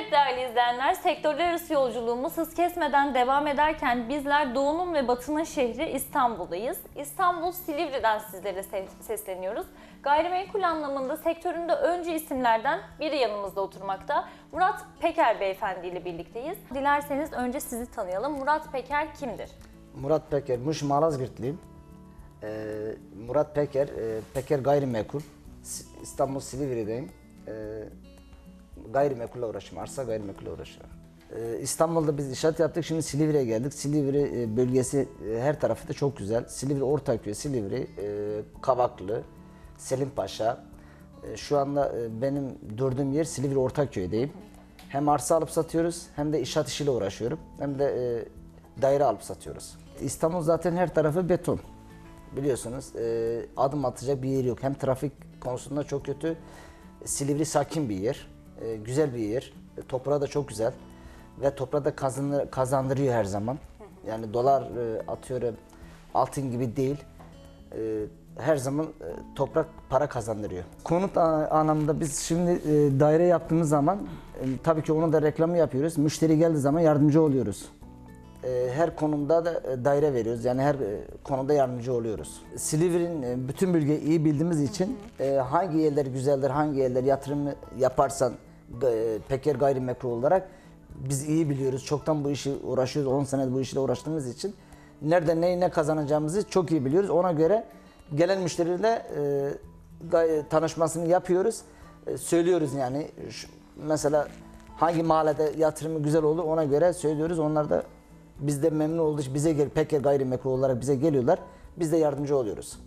Evet değerli izleyenler, sektörler arası yolculuğumuz hız kesmeden devam ederken bizler Doğu'nun ve Batı'nın şehri İstanbul'dayız. İstanbul Silivri'den sizlere se- sesleniyoruz. Gayrimenkul anlamında sektöründe öncü isimlerden biri yanımızda oturmakta. Murat Peker beyefendi ile birlikteyiz. Dilerseniz önce sizi tanıyalım. Murat Peker kimdir? Murat Peker, Muş Malazgirtliyim. Ee, Murat Peker, e, Peker Gayrimenkul. İstanbul Silivri'deyim. Ee, gayrimenkulle uğraşıyorum, arsa gayrimenkulle uğraşıyorum. İstanbul'da biz inşaat yaptık, şimdi Silivri'ye geldik. Silivri e, bölgesi e, her tarafı da çok güzel. Silivri Ortaköy, Silivri, e, Kavaklı, Selimpaşa. Şu anda benim durduğum yer Silivri Ortaköy'deyim. Hem arsa alıp satıyoruz hem de inşaat işiyle uğraşıyorum. Hem de daire alıp satıyoruz. İstanbul zaten her tarafı beton. Biliyorsunuz adım atacak bir yer yok. Hem trafik konusunda çok kötü. Silivri sakin bir yer. E, güzel bir yer. E, toprağı da çok güzel. Ve toprağı da kazanır, kazandırıyor her zaman. Yani dolar e, atıyorum altın gibi değil. E, her zaman toprak para kazandırıyor. Konut anlamında biz şimdi daire yaptığımız zaman tabii ki onu da reklamı yapıyoruz. Müşteri geldiği zaman yardımcı oluyoruz. Her konumda da daire veriyoruz. Yani her konuda yardımcı oluyoruz. Silivri'nin bütün bölgeyi iyi bildiğimiz için hangi yerler güzeldir, hangi yerler yatırım yaparsan Peker gayrimenkul olarak biz iyi biliyoruz. Çoktan bu işi uğraşıyoruz. 10 senedir bu işle uğraştığımız için nerede neyi ne kazanacağımızı çok iyi biliyoruz. Ona göre gelen müşteriyle e, gay- tanışmasını yapıyoruz. E, söylüyoruz yani mesela hangi mahallede yatırımı güzel olur ona göre söylüyoruz. Onlar da biz de memnun olduk. Bize gel Peker gayrimenkul olarak bize geliyorlar. Biz de yardımcı oluyoruz.